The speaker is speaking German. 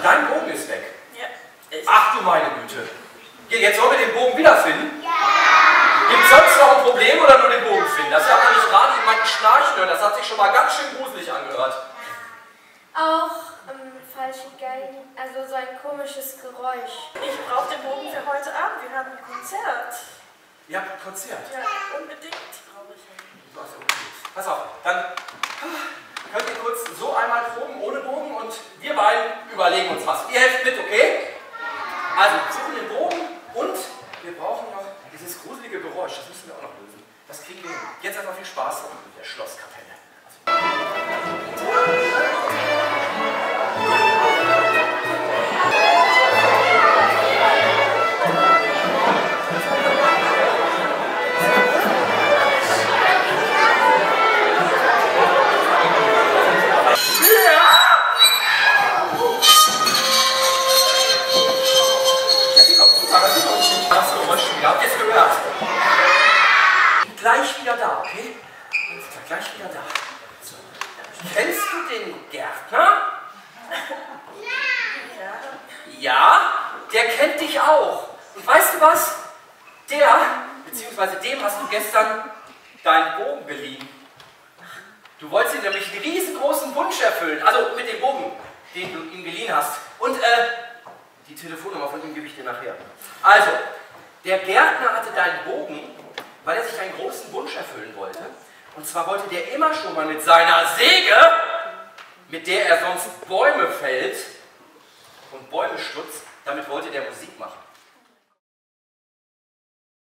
Also dein Bogen ist weg. Ja. Ach du meine Güte. Jetzt sollen wir den Bogen wiederfinden? Ja. Gibt es sonst noch ein Problem oder nur den Bogen finden? Das hat man nicht gerade jemanden schnarchen hören. Das hat sich schon mal ganz schön gruselig angehört. Auch ähm, falsche Geigen, also so ein komisches Geräusch. Ich brauche den Bogen für heute Abend. Wir haben ein Konzert. Ja, Konzert? Ja, unbedingt brauche ich einen. Pass auf, dann könnt ihr kurz so einmal proben, beiden überlegen uns was. Ihr helft mit, okay? Also, suchen den Bogen und wir brauchen noch dieses gruselige Geräusch. Das müssen wir auch noch lösen. Das kriegen wir hin. Jetzt einfach viel Spaß mit der Schlosskapelle. Wieder. Habt ihr es gehört? Gleich wieder da, okay? Klar, gleich wieder da. So. Kennst du den Gärtner? Ja, der kennt dich auch. Und weißt du was? Der, beziehungsweise dem hast du gestern deinen Bogen geliehen. Du wolltest ihm nämlich einen riesengroßen Wunsch erfüllen. Also mit dem Bogen, den du ihm geliehen hast. Und äh, die Telefonnummer von ihm gebe ich dir nachher. Also, der Gärtner hatte deinen Bogen, weil er sich einen großen Wunsch erfüllen wollte. Und zwar wollte der immer schon mal mit seiner Säge, mit der er sonst Bäume fällt und Bäume stutzt,